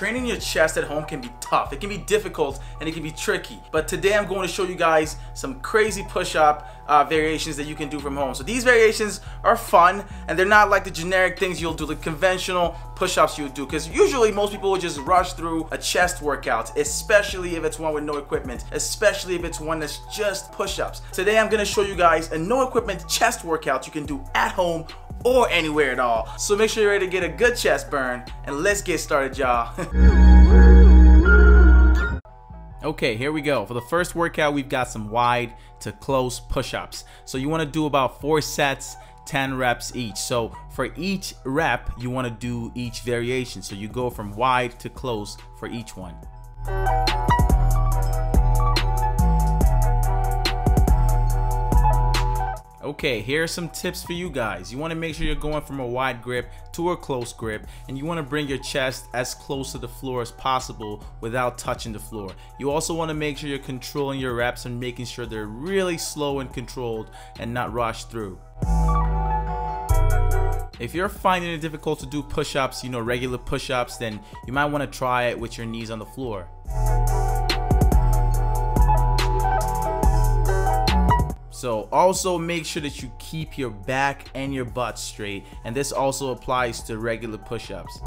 training your chest at home can be tough. It can be difficult and it can be tricky. But today I'm going to show you guys some crazy push-up uh, variations that you can do from home. So these variations are fun and they're not like the generic things you'll do, the conventional push-ups you do. Because usually most people will just rush through a chest workout, especially if it's one with no equipment, especially if it's one that's just push-ups. Today I'm gonna show you guys a no equipment chest workout you can do at home or anywhere at all. So make sure you're ready to get a good chest burn and let's get started y'all. Okay, here we go. For the first workout, we've got some wide to close push-ups. So you wanna do about four sets, 10 reps each. So for each rep, you wanna do each variation. So you go from wide to close for each one. Okay, here are some tips for you guys. You want to make sure you're going from a wide grip to a close grip and you want to bring your chest as close to the floor as possible without touching the floor. You also want to make sure you're controlling your reps and making sure they're really slow and controlled and not rushed through. If you're finding it difficult to do push-ups, you know, regular push-ups, then you might want to try it with your knees on the floor. So also make sure that you keep your back and your butt straight and this also applies to regular push-ups.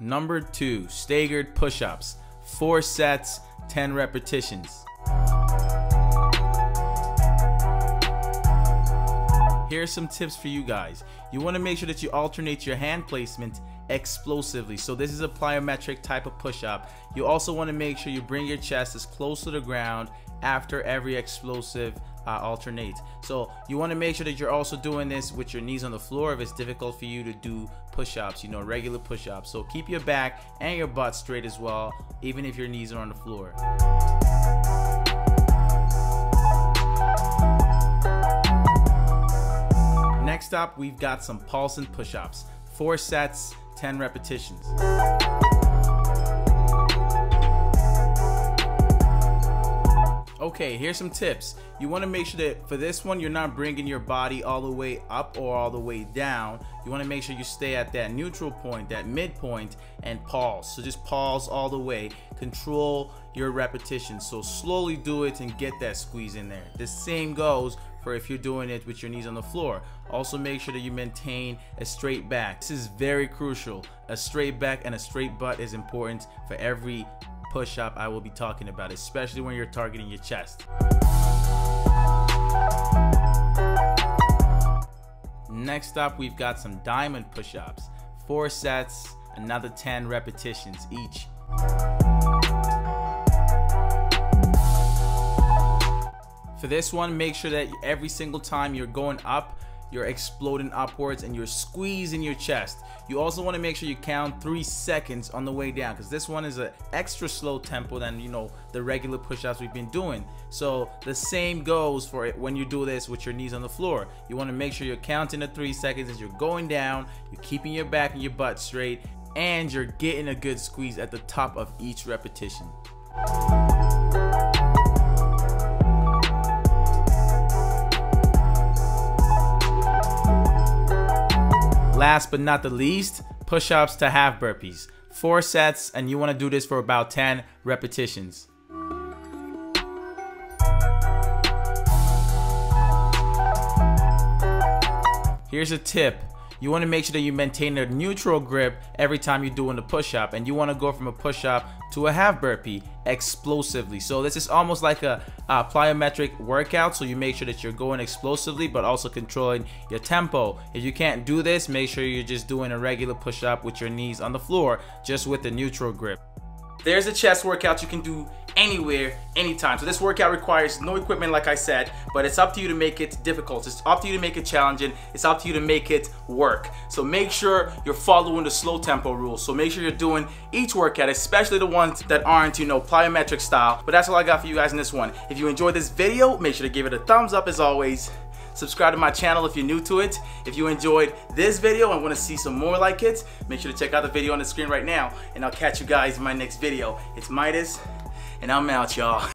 Number two, staggered push-ups. Four sets, 10 repetitions. Here are some tips for you guys. You want to make sure that you alternate your hand placement explosively. So this is a plyometric type of push-up. You also want to make sure you bring your chest as close to the ground after every explosive uh, alternate. So you want to make sure that you're also doing this with your knees on the floor if it's difficult for you to do push-ups, you know, regular push-ups. So keep your back and your butt straight as well, even if your knees are on the floor. Up, we've got some Pulsing push-ups. Four sets, 10 repetitions. Okay, here's some tips. You want to make sure that for this one, you're not bringing your body all the way up or all the way down. You want to make sure you stay at that neutral point, that midpoint, and pause. So just pause all the way. Control your repetition. So slowly do it and get that squeeze in there. The same goes for if you're doing it with your knees on the floor. Also make sure that you maintain a straight back. This is very crucial. A straight back and a straight butt is important for every push-up I will be talking about, especially when you're targeting your chest. Next up, we've got some diamond push-ups. Four sets, another 10 repetitions each. For this one, make sure that every single time you're going up, you're exploding upwards and you're squeezing your chest. You also want to make sure you count three seconds on the way down because this one is an extra slow tempo than you know the regular push-ups we've been doing. So the same goes for it when you do this with your knees on the floor. You want to make sure you're counting the three seconds as you're going down, you're keeping your back and your butt straight, and you're getting a good squeeze at the top of each repetition. Last but not the least, push-ups to half burpees. Four sets and you wanna do this for about 10 repetitions. Here's a tip you want to make sure that you maintain a neutral grip every time you're doing the push-up and you want to go from a push-up to a half burpee explosively. So this is almost like a, a plyometric workout so you make sure that you're going explosively but also controlling your tempo. If you can't do this make sure you're just doing a regular push-up with your knees on the floor just with the neutral grip there's a chest workout you can do anywhere, anytime. So this workout requires no equipment like I said, but it's up to you to make it difficult. It's up to you to make it challenging. It's up to you to make it work. So make sure you're following the slow tempo rules. So make sure you're doing each workout, especially the ones that aren't, you know, plyometric style. But that's all I got for you guys in this one. If you enjoyed this video, make sure to give it a thumbs up as always. Subscribe to my channel if you're new to it. If you enjoyed this video and want to see some more like it, make sure to check out the video on the screen right now. And I'll catch you guys in my next video. It's Midas, and I'm out, y'all.